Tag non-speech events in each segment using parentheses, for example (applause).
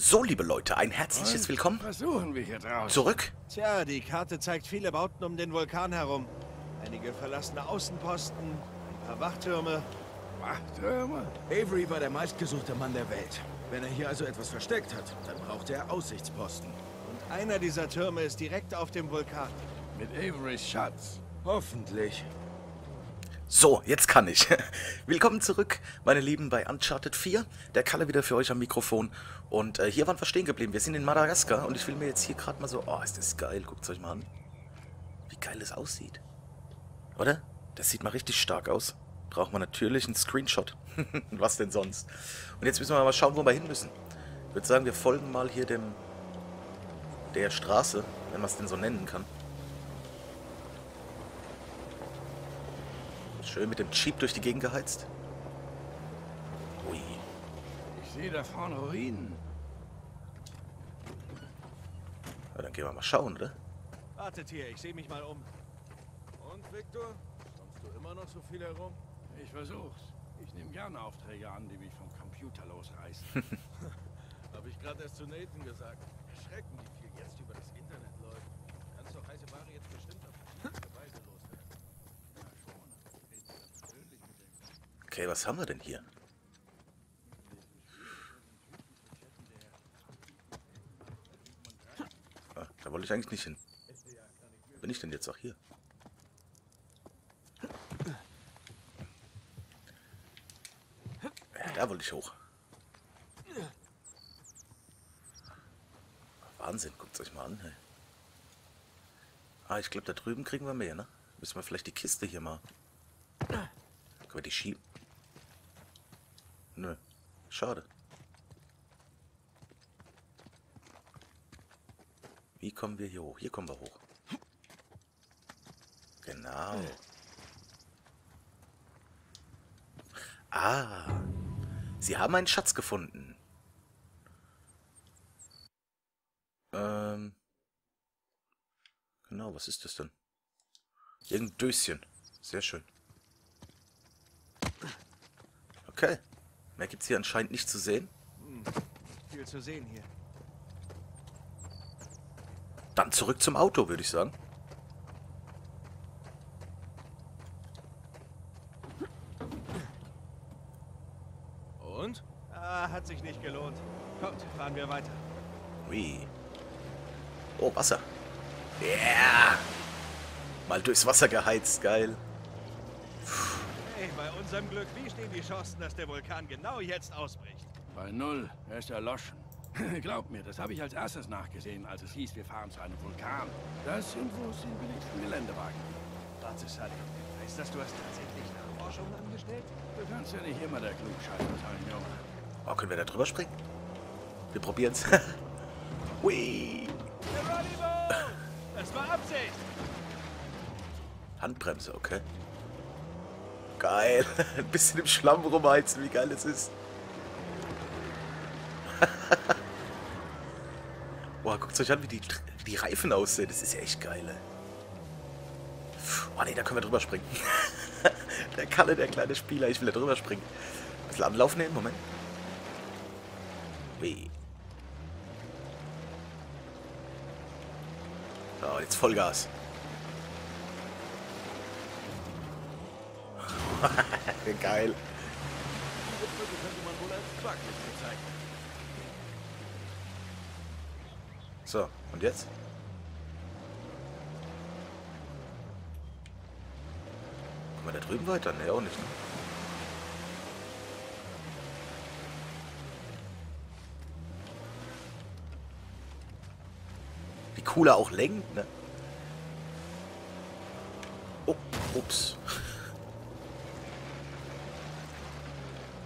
So, liebe Leute, ein herzliches Und Willkommen Was suchen wir hier draußen? zurück. Tja, die Karte zeigt viele Bauten um den Vulkan herum. Einige verlassene Außenposten, ein paar Wachtürme. Wachtürme? Avery war der meistgesuchte Mann der Welt. Wenn er hier also etwas versteckt hat, dann brauchte er Aussichtsposten. Und einer dieser Türme ist direkt auf dem Vulkan. Mit Averys Schatz. Hoffentlich. So, jetzt kann ich. (laughs) Willkommen zurück, meine Lieben, bei Uncharted 4. Der Kalle wieder für euch am Mikrofon. Und äh, hier waren wir stehen geblieben. Wir sind in Madagaskar und ich will mir jetzt hier gerade mal so... Oh, ist das geil. Guckt euch mal an. Wie geil das aussieht. Oder? Das sieht mal richtig stark aus. Braucht man natürlich einen Screenshot. (laughs) Was denn sonst? Und jetzt müssen wir mal schauen, wo wir hin müssen. Ich würde sagen, wir folgen mal hier dem... der Straße, wenn man es denn so nennen kann. Schön mit dem Jeep durch die Gegend geheizt. Ui. Ich sehe da vorne Ruinen. Ja, dann gehen wir mal schauen, oder? Wartet hier, ich sehe mich mal um. Und, Victor? Kommst du immer noch so viel herum? Ich versuch's. Ich nehme gerne Aufträge an, die mich vom Computer losreißen. (laughs) Habe ich gerade erst zu Nathan gesagt. Erschrecken, wie viel jetzt über das Internet läuft. Kannst doch heiße Ware jetzt bestimmt auf verschiedene Weise loswerden. ja, schon. Reden Sie da persönlich mit dem Okay, was haben wir denn hier? Ah, da wollte ich eigentlich nicht hin. Bin ich denn jetzt auch hier? Ja, da wollte ich hoch. Wahnsinn, guckt euch mal an. Hey. Ah, ich glaube, da drüben kriegen wir mehr, ne? Müssen wir vielleicht die Kiste hier mal. Können wir die schieben? Nö. Schade. Wie kommen wir hier hoch? Hier kommen wir hoch. Genau. Ah. Sie haben einen Schatz gefunden. Ähm. Genau, was ist das denn? Irgendein Döschen. Sehr schön. Okay. Mehr gibt's hier anscheinend nicht zu sehen. Viel zu sehen hier. Dann zurück zum Auto, würde ich sagen. Und? Ah, hat sich nicht gelohnt. Kommt, fahren wir weiter. Ui. Oh, Wasser. Yeah. Mal durchs Wasser geheizt, geil. Hey, bei unserem Glück, wie stehen die Chancen, dass der Vulkan genau jetzt ausbricht? Bei Null. Er ist erloschen. (laughs) Glaub mir, das habe ich als erstes nachgesehen, als es hieß, wir fahren zu einem Vulkan. Das sind wo es den billigsten Geländewagen. Warte, Sully. Heißt das, du hast tatsächlich Nachforschungen angestellt? Du kannst ja nicht immer der Klugscheißer sein, Junge. Oh, können wir da drüber springen? Wir probieren's. (laughs) Hui. Geronimo! Das war Absicht! Handbremse, okay. Geil. (laughs) Ein bisschen im Schlamm rumheizen, wie geil es ist. (laughs) Boah, guckt euch an, wie die, wie die Reifen aussehen. Das ist ja echt geil. Oh ne, da können wir drüber springen. (laughs) der Kalle, der kleine Spieler, ich will da drüber springen. Ein bisschen Anlauf nehmen, Moment. Wie? So, jetzt Vollgas. Bezeichnen. So, und jetzt? Kommen wir da drüben weiter? Ne, auch nicht. Wie cool er auch lenkt, ne? Oh, ups.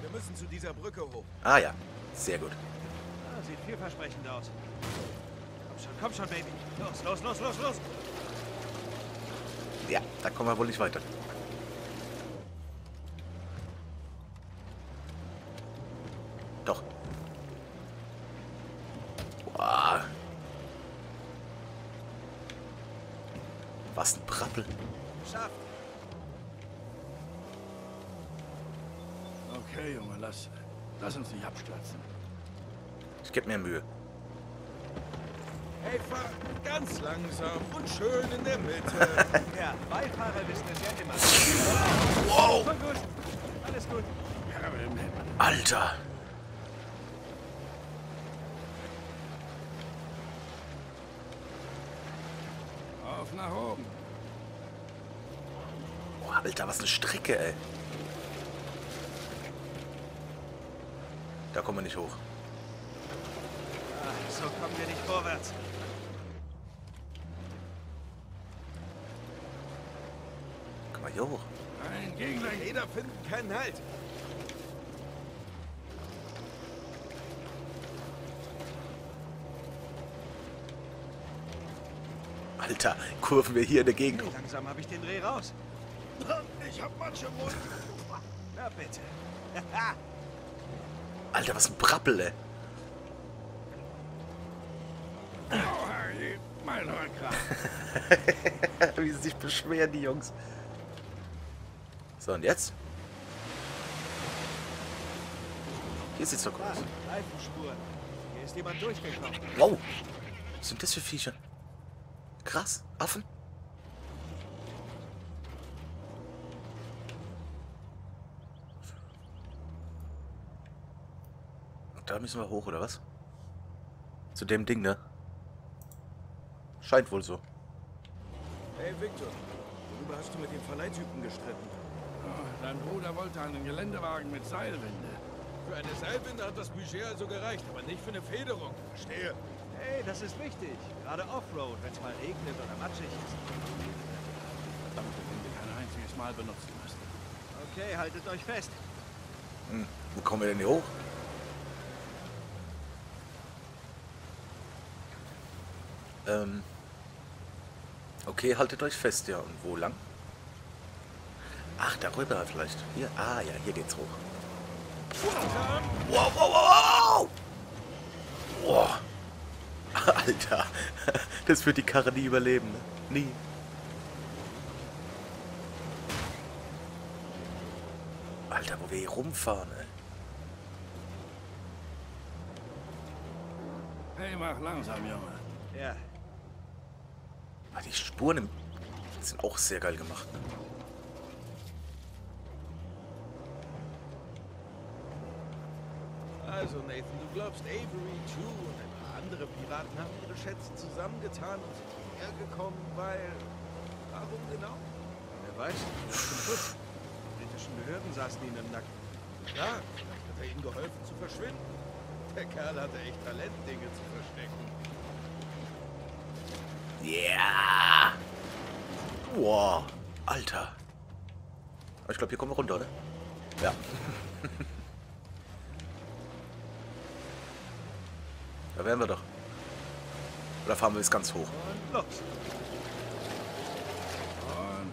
Wir müssen zu dieser Brücke hoch. Ah ja, sehr gut. Ah, sieht vielversprechend aus. Komm schon, komm schon, Baby. Los, los, los, los, los! Ja, da kommen wir wohl nicht weiter. Doch. Boah. Was ein Prappel. Schafft! Okay, Junge, lass, lass uns nicht abstürzen. Ich gebe mir Mühe. Hey, fahr ganz langsam und schön in der Mitte. Ja, Beifahrer. Wow! Voll gut. Alles gut. Alter! Auf nach oben. Boah, Alter, was eine Strecke, ey. Da kommen wir nicht hoch. Ah, so kommen wir nicht vorwärts. Hoch. Ein Gegenlenk. Räder finden keinen Halt. Alter, kurven wir hier in der Gegend. rum. Langsam habe ich den Dreh raus. Ich hab manche Mund. Na bitte. (laughs) Alter, was ein Brappel, ey. Harry, mein Rückgrat. Wie sie sich beschweren, die Jungs. So, und jetzt? Hier sieht's doch gut aus. Hier ist jemand durchgekommen. Wow! Was sind das für Viecher? Krass. Affen? Da müssen wir hoch, oder was? Zu dem Ding, ne? Scheint wohl so. Hey, Victor. Worüber hast du mit den Verleihtypen gestritten? Dein Bruder wollte einen Geländewagen mit Seilwinde. Für eine Seilwinde hat das Budget also gereicht, aber nicht für eine Federung. Verstehe. Hey, das ist wichtig. Gerade Offroad, wenn es mal regnet oder matschig ist. Verdammte Winde kein einziges Mal benutzen müssen. Okay, haltet euch fest. Hm. Wo kommen wir denn hier hoch? Ähm. Okay, haltet euch fest, ja. Und wo lang? Ach, darüber vielleicht. Hier? Ah, ja, hier geht's hoch. Wow, wow, wow, wow! Wow. (laughs) Alter, (laughs) das wird die Karre nie überleben, ne? Nie. Alter, wo wir hier rumfahren, ey. Hey, mach langsam, Junge. Ja, Ah, die Spuren im sind auch sehr geil gemacht. Ne? Also, Nathan, du glaubst, Avery, Chu und ein paar andere Piraten haben ihre Schätze zusammengetan und sind hierher gekommen, weil... Warum genau? wer weiß. Schutz. Die britischen Behörden saßen ihnen im Nacken. Klar, vielleicht hat er ihnen geholfen zu verschwinden. Der Kerl hatte echt Talent, Dinge zu verstecken. Yeah! Wow, Alter. Aber ich glaube, hier kommen wir runter, oder? Ja. (laughs) da wären wir doch. Oder fahren wir bis ganz hoch? Und los. Und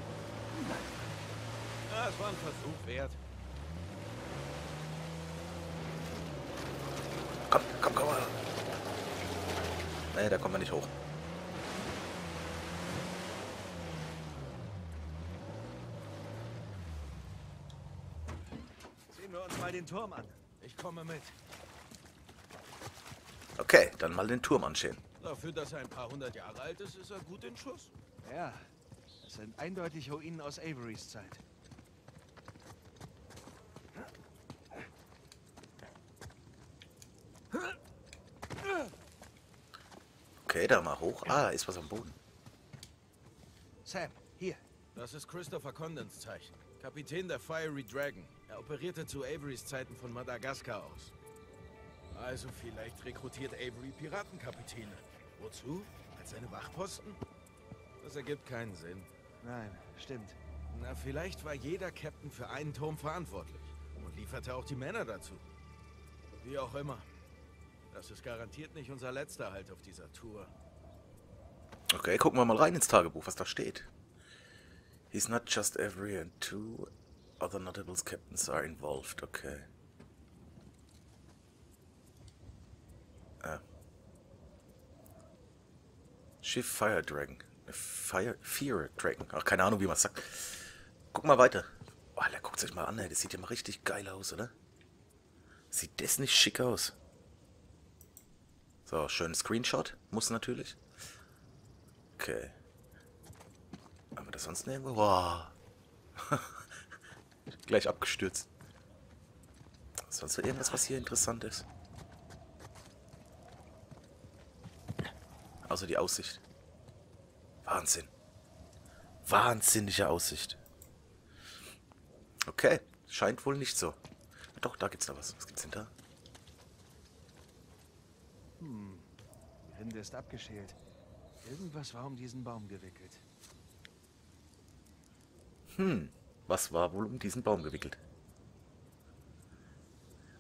Ja, es war ein Versuch wert. Komm, komm, komm. Nee, da kommen wir nicht hoch. Sehen wir uns mal den Turm an. Ich komme mit. Okay, dann mal den Turm anschauen. Dafür, dass er ein paar hundert Jahre alt ist, ist er gut in Schuss. Ja, das sind eindeutig Ruinen aus Averys Zeit. Okay, da mal hoch. Ah, ist was am Boden. Sam, hier. Das ist Christopher Condens Zeichen. Kapitän der Fiery Dragon. Er operierte zu Averys Zeiten von Madagaskar aus. Also vielleicht rekrutiert Avery Piratenkapitäne. Wozu? Als seine Wachposten? Das ergibt keinen Sinn. Nein, stimmt. Na, vielleicht war jeder Captain für einen Turm verantwortlich und lieferte auch die Männer dazu. Wie auch immer. Das ist garantiert nicht unser letzter Halt auf dieser Tour. Okay, gucken wir mal rein ins Tagebuch, was da steht. He's not just every and two other notables captains are involved. Okay. Ah. Schiff Fire Dragon. Fire, Fear Dragon. Ach, keine Ahnung, wie man sagt. Guck mal weiter. Oh, Alter, guckt euch mal an, ey. Das sieht ja mal richtig geil aus, oder? Sieht das nicht schick aus? So, schön Screenshot. Muss natürlich. Okay. Haben wir das sonst nirgendwo? Boah. (laughs) Gleich abgestürzt. Sonst irgendwas, was hier interessant ist? Außer die Aussicht. Wahnsinn. Wahnsinnige Aussicht. Okay, scheint wohl nicht so. Doch, da gibt's noch was. Was gibt's denn da? Die Rinde ist abgeschält. Irgendwas war um diesen Baum gewickelt. Was war wohl um diesen Baum gewickelt?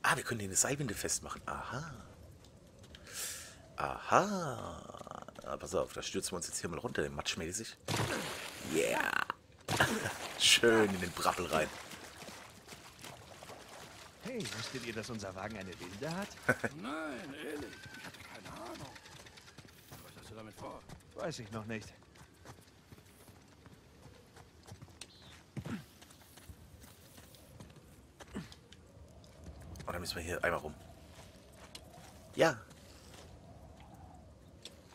Ah, wir können hier eine Seilwinde festmachen. Aha. Aha. Ah, pass auf, da stürzen wir uns jetzt hier mal runter, matschmäßig. Yeah. (laughs) Schön in den Brappel rein. Hey, wusstet ihr, dass unser Wagen eine Winde hat? (laughs) Nein, ehrlich. Ich hatte keine Ahnung. Was hast du damit vor? Weiß ich noch nicht. Und dann müssen wir hier einmal rum. Ja.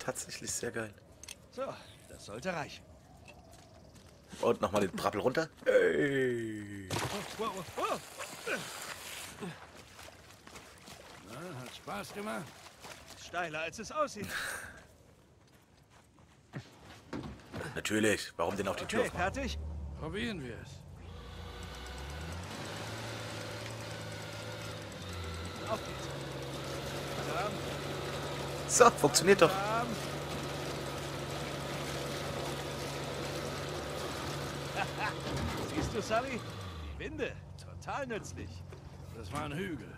Tatsächlich sehr geil. So, das sollte reichen. Und nochmal den Brappel runter. Hey. Oh, oh, oh, oh. Na, hat Spaß gemacht? Steiler, als es aussieht. Natürlich. Warum denn auch die Tür Okay, aufmachen? fertig? Probieren wir es. Auf geht's. Verdammt, So, funktioniert doch. Siehst du, Sully? Die Winde. Total nützlich. Das war ein Hügel.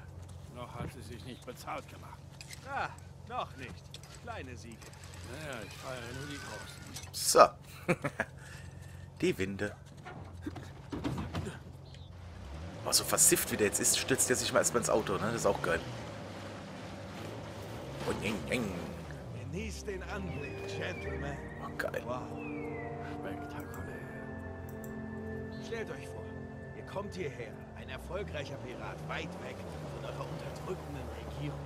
Noch hat sie sich nicht bezahlt gemacht. Ah, noch nicht. Kleine Siege. Naja, ich feiere nur die Großen. So. (laughs) die Winde. Oh, so versifft wie der jetzt ist, stürzt er sich mal erstmal ins Auto, ne? Das ist auch geil. Eng, eng. Genießt den Anblick, Gentlemen. Oh, geil. Wow. Spektakulär. Stellt euch vor, ihr kommt hierher, ein erfolgreicher Pirat, weit weg von eurer unterdrückenden Regierung.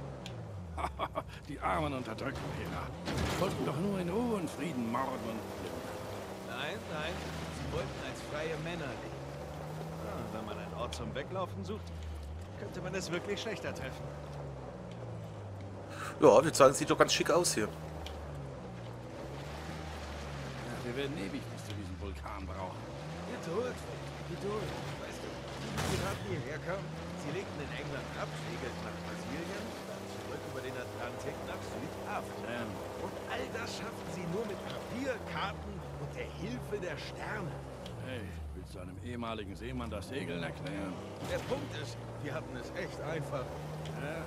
(laughs) die armen unterdrückten Piraten. Wollten doch nur in Ruhe und Frieden morden und. Nein, nein, sie wollten als freie Männer leben. Ah, wenn man einen Ort zum Weglaufen sucht, könnte man es wirklich schlechter treffen. Ja, wir sagen, sieht doch ganz schick aus hier. Ja, wir werden ewig bis zu diesem Vulkan brauchen. Geduld, Geduld. Weißt du, die Piraten die hierher kamen, sie legten in England ab, segelten nach Brasilien, dann zurück über den Atlantik nach Südafrika. Ähm, Und all das schafften sie nur mit Papier, Karten und der Hilfe der Sterne. hey, willst du einem ehemaligen Seemann das Segeln erklären? Der Punkt ist, wir hatten es echt einfach. Ja.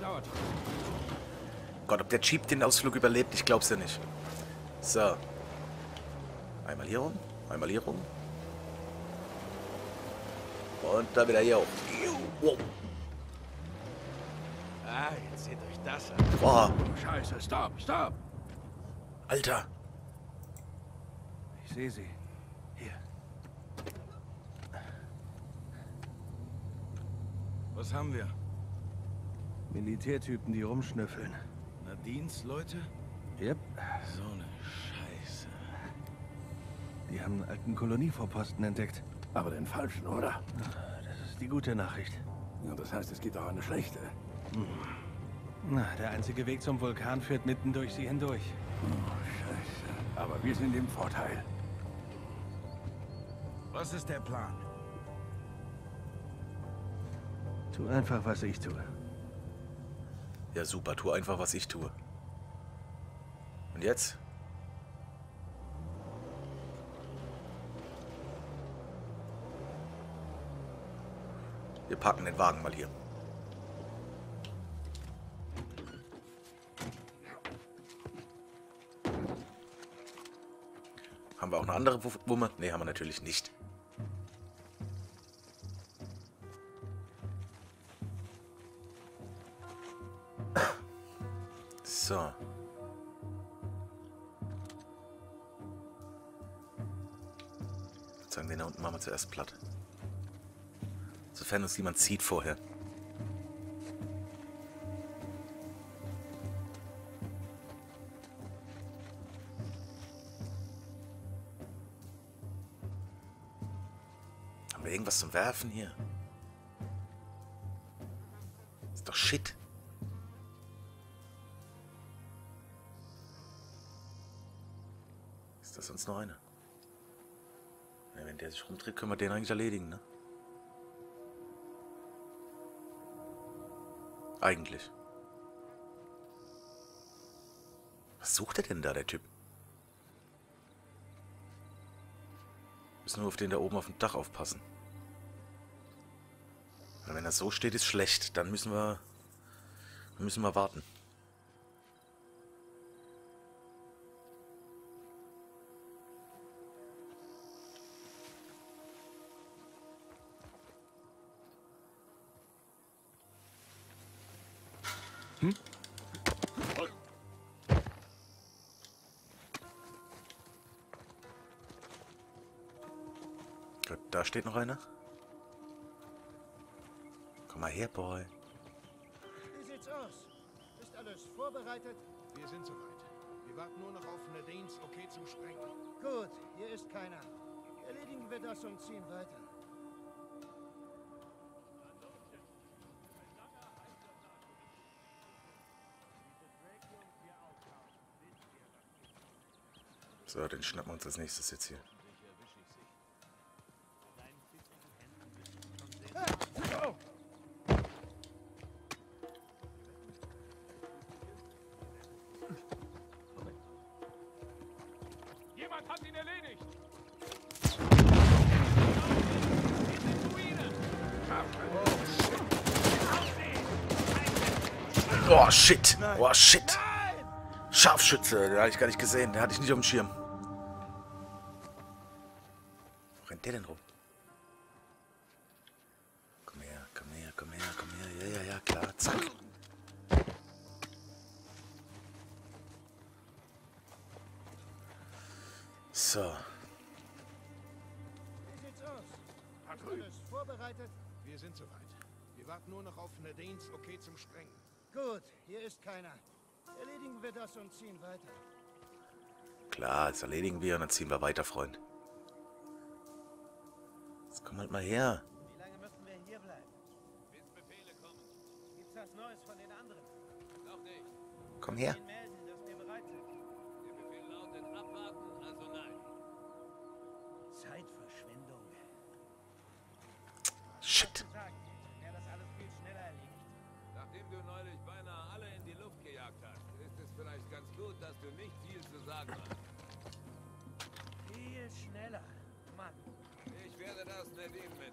Dauert. Gott, ob der Jeep den Ausflug überlebt, ich glaub's ja nicht. So. Einmal hier rum, einmal hier rum. Und dann wieder hier hoch. Wow. Ah, jetzt seht euch das an. Boah, Scheiße, stopp, stopp! Alter. Ich sehe sie. Hier. Was haben wir? Militärtypen, die rumschnüffeln. Nadines Leute? Yep. So eine Scheiße. Die haben einen alten Kolonievorposten entdeckt. Aber den falschen, oder? Das ist die gute Nachricht. Ja, das heißt, es gibt auch eine schlechte. Na, der einzige Weg zum Vulkan führt mitten durch sie hindurch. Oh, Scheiße. Aber wir sind im Vorteil. Was ist der Plan? Tu einfach, was ich tue. Ja, super. Tu einfach, was ich tue. Und jetzt? Wir parken den Wagen mal hier. Haben wir auch eine andere Wu- Wumme? Ne, haben wir natürlich nicht. sagen, den da unten machen wir zuerst platt. Sofern uns jemand zieht vorher. Haben wir irgendwas zum Werfen hier? Ist doch Shit. Ist das sonst noch eine? Der sich rumdreht, können wir den eigentlich erledigen, ne? Eigentlich. Was sucht er denn da, der Typ? Müssen nur auf den da oben auf dem Dach aufpassen. Weil wenn er so steht, ist schlecht. Dann müssen wir, müssen wir warten. Gut, da steht noch einer. Komm mal her, Boy. Wie sieht's aus? Ist alles vorbereitet? Wir sind soweit. Wir warten nur noch auf Nadines Okay zum Sprengen. Gut, hier ist keiner. Erledigen wir das und ziehen weiter. So, den schnappen wir uns als nächstes jetzt hier. Jemand hat ihn erledigt! Oh, shit. Oh, shit. Scharfschütze, den hatte ich gar nicht gesehen. Den hatte ich nicht auf dem Schirm. Rennt der denn rum? Komm her, komm her, komm her, komm her. Ja, ja, ja, klar. Zack. So. Wie sieht's aus? Ist alles vorbereitet? Wir sind soweit. Wir warten nur noch auf Nadines Okay zum Sprengen. Gut, hier ist keiner. Erledigen wir das und ziehen weiter. Klar, das erledigen wir und dann ziehen wir weiter, Freund. Jetzt komm halt mal her. Wie lange müssen wir hier bleiben? Bis Befehle kommen. Gibt's was Neues von den anderen? Noch nicht. Komm her. Den melden, dass wir bereit sind. Der Befehl lautet abwarten, also nein. Zeitverschwendung. Shit. Sagen, wäre das alles viel schneller erledigt. Nachdem du neulich beinahe alle in die Luft gejagt hast, ist es vielleicht ganz gut, dass du nicht viel zu sagen hast. Viel schneller. Mann. Ich